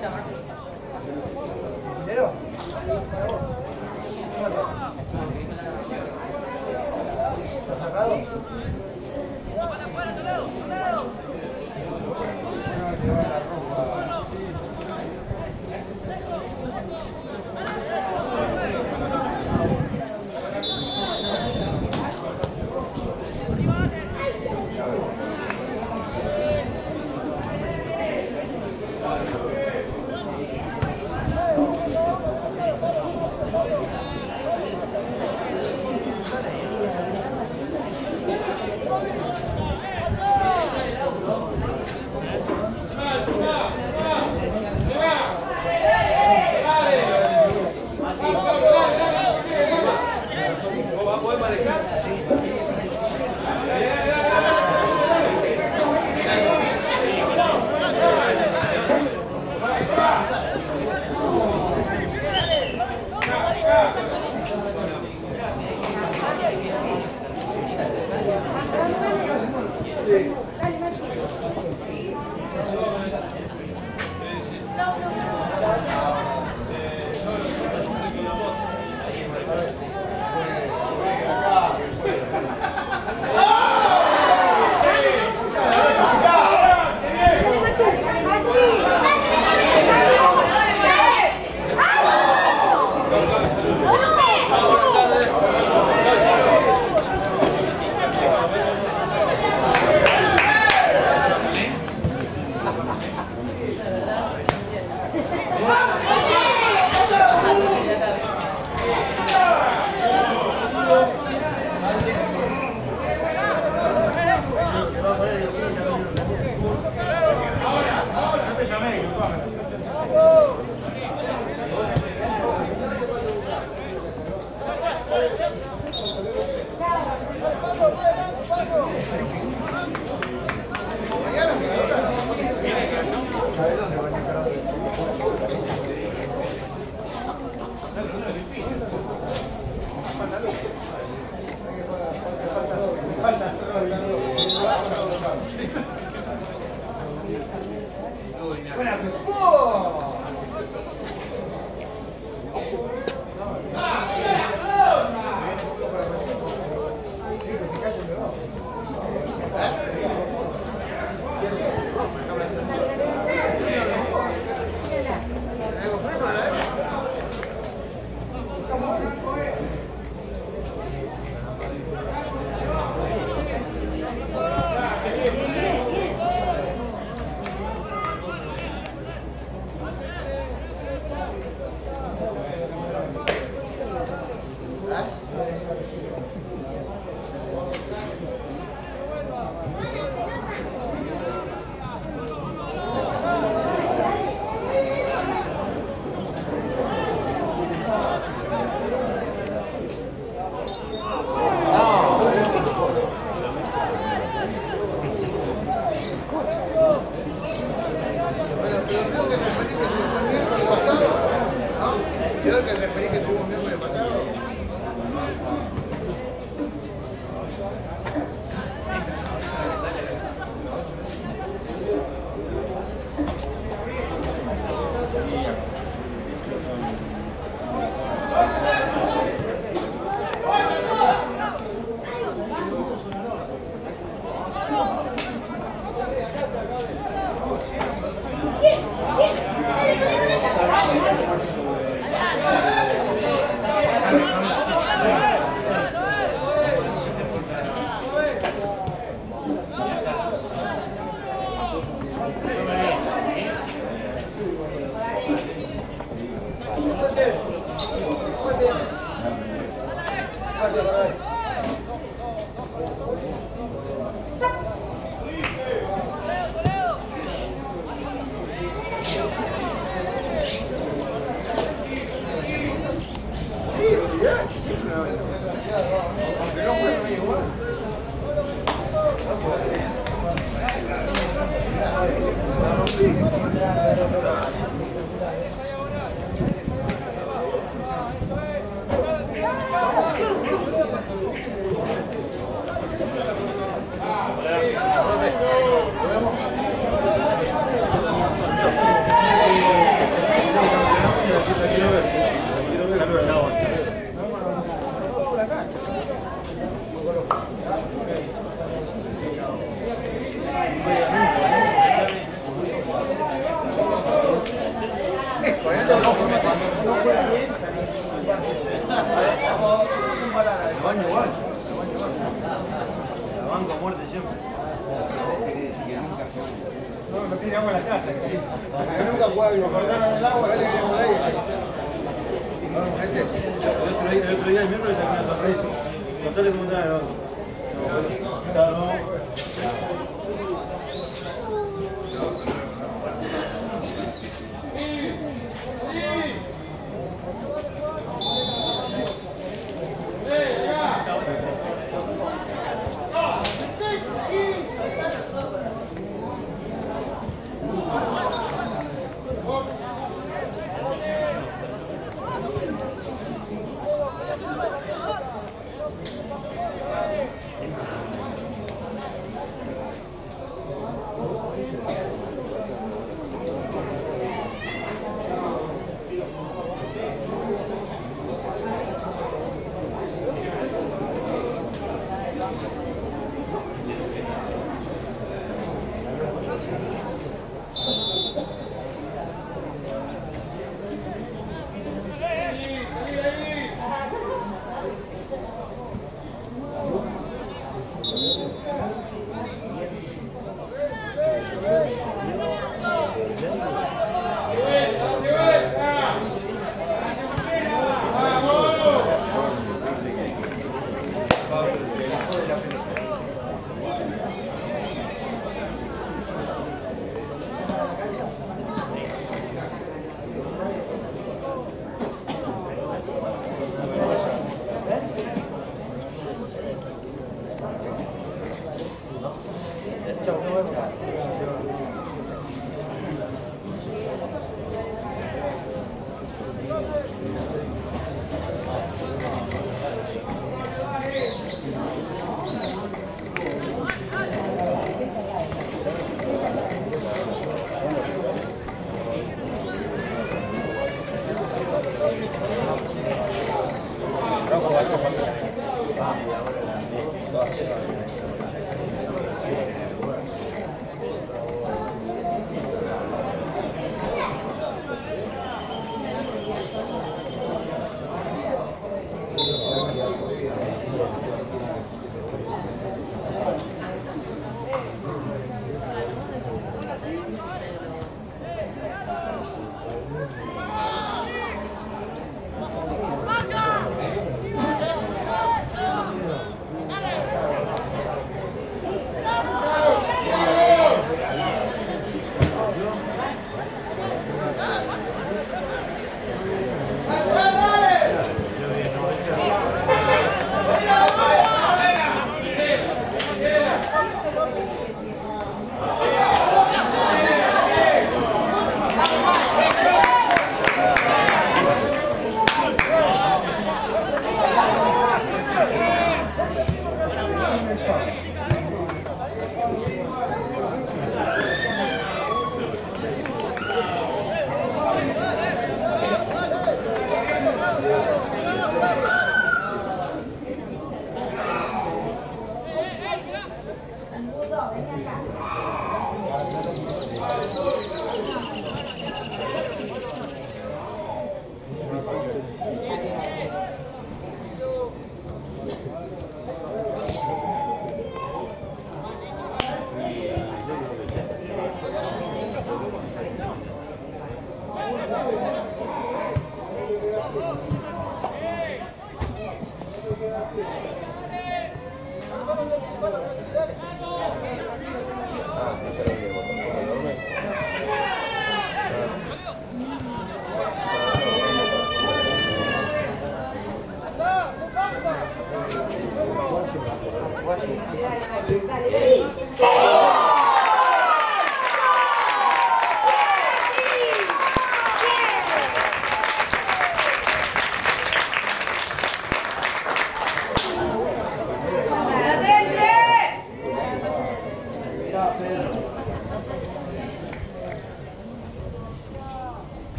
ahorita, Marcelo. día del miércoles es una sorpresa. Cómo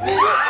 Woo!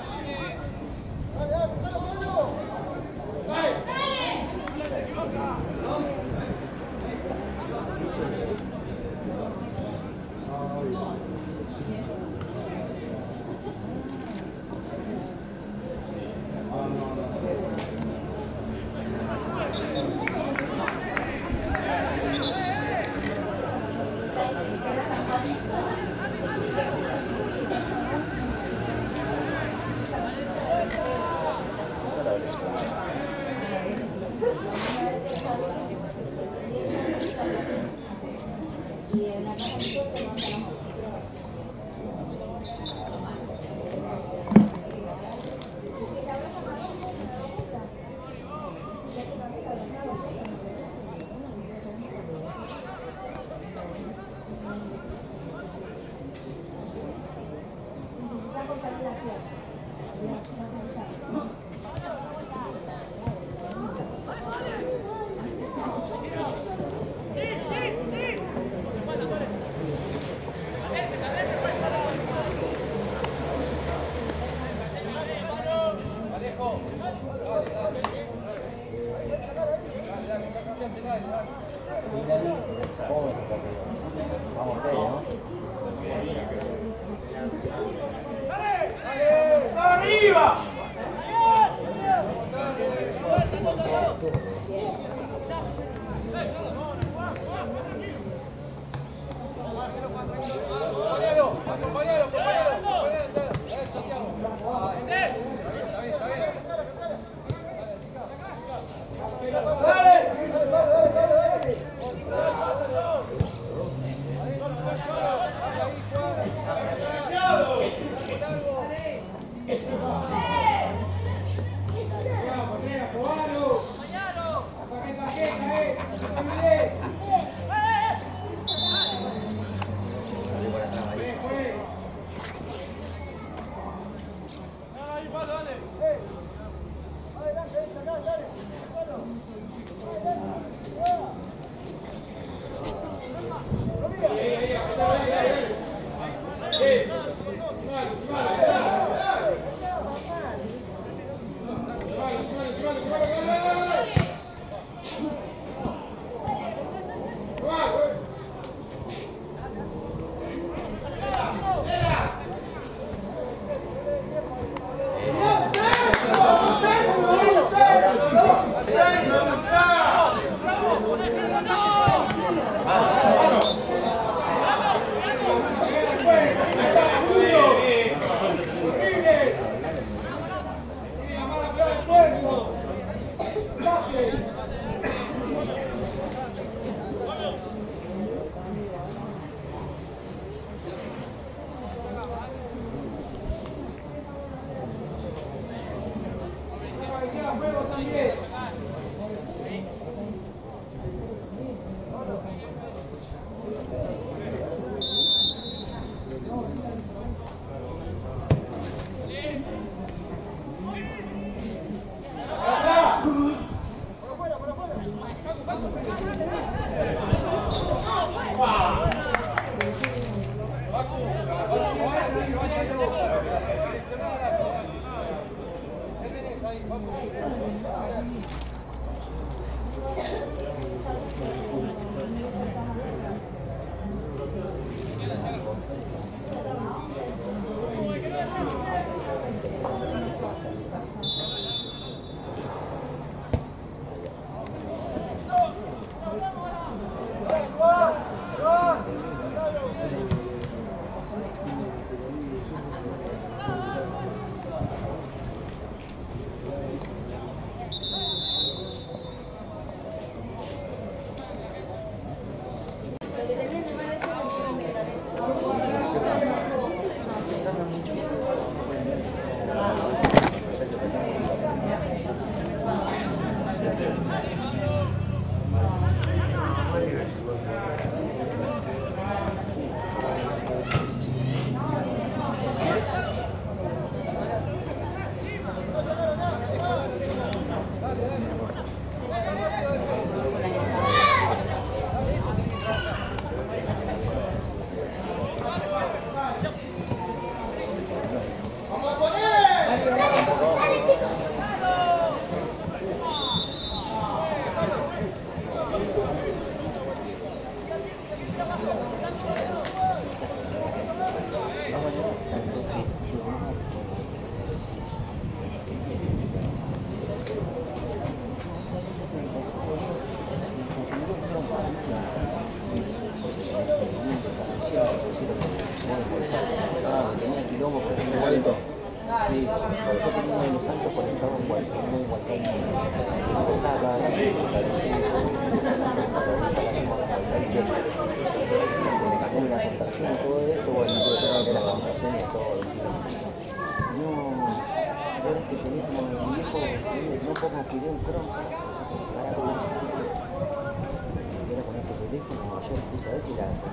ayer puse a ver si la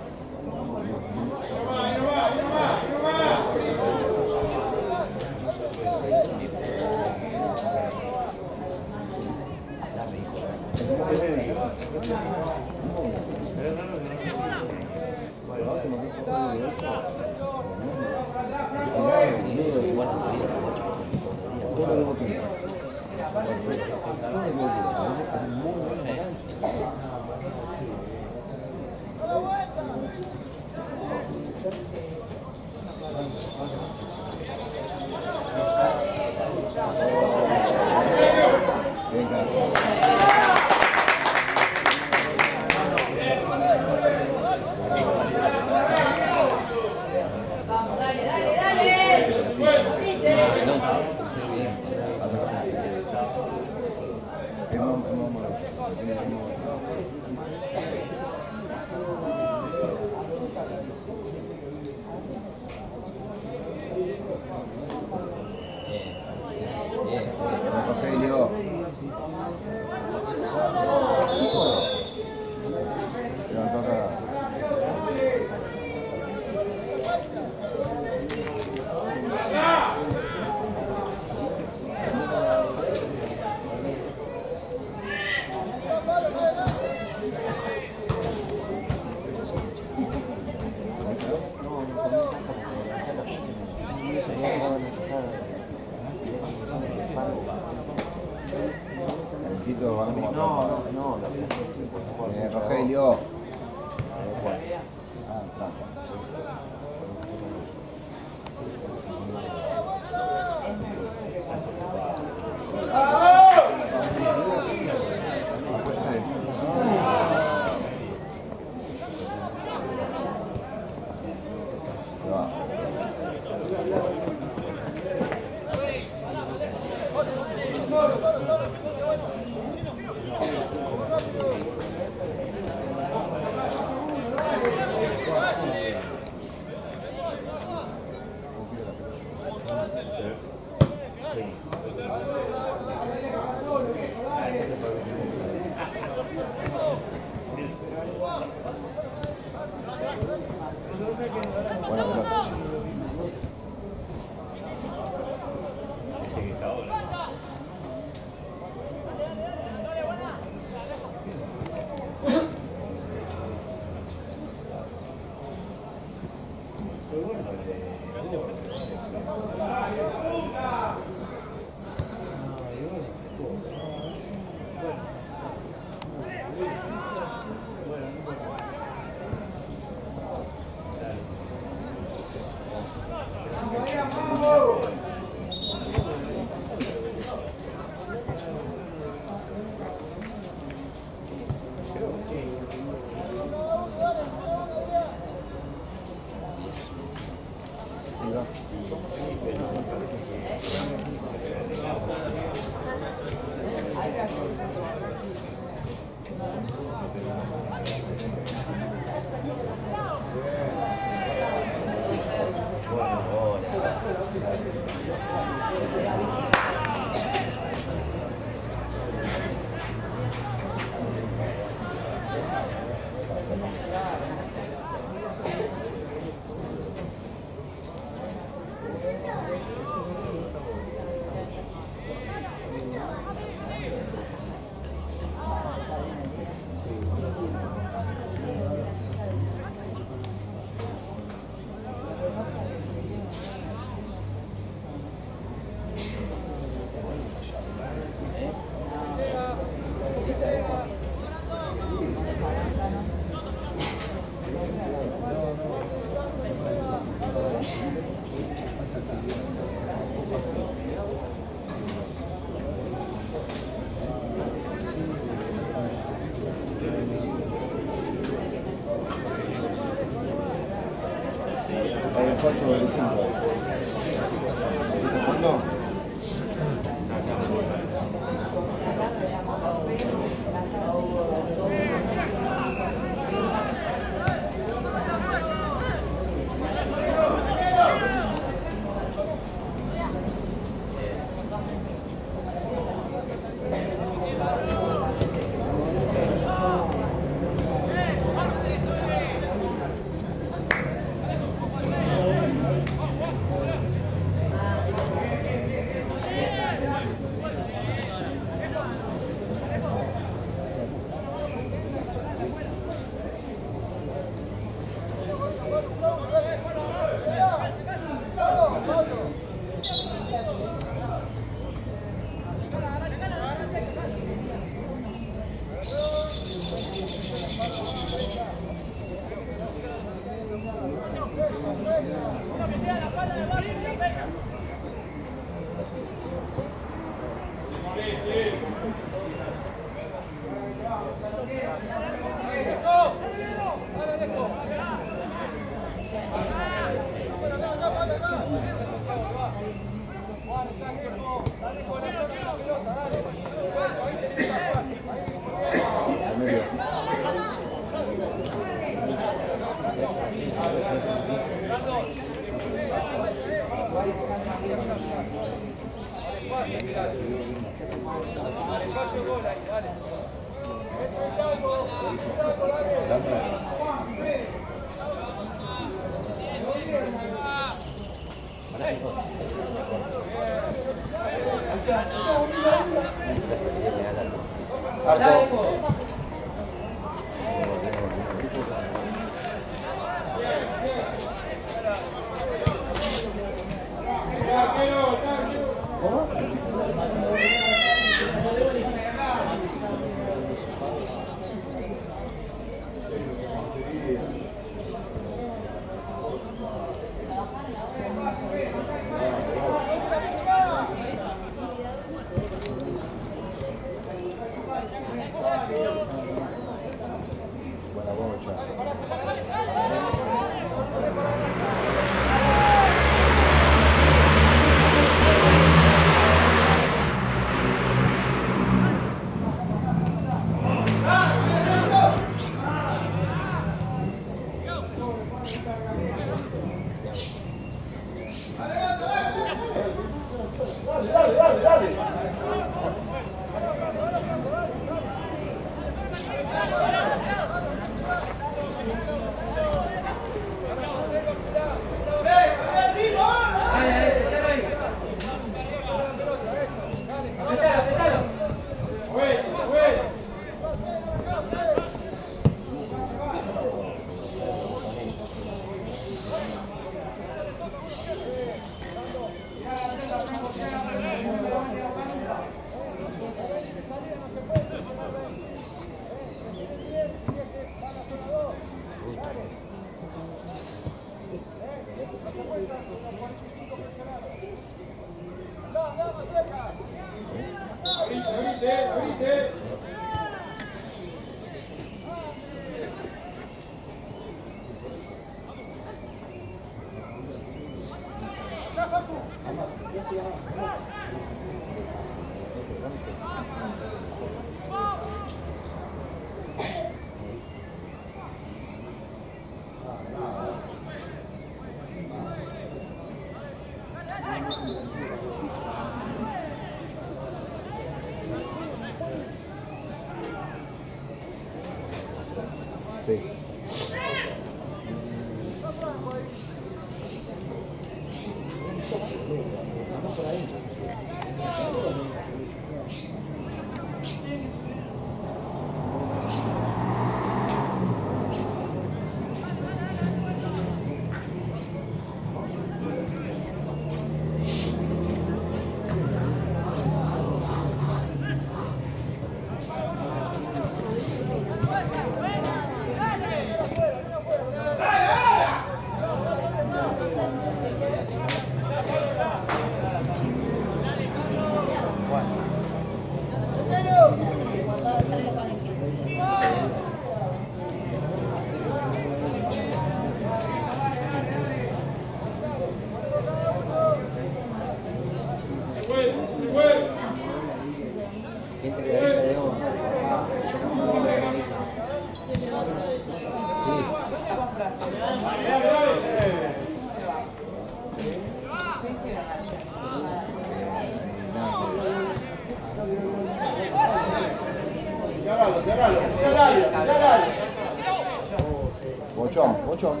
8,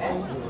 8.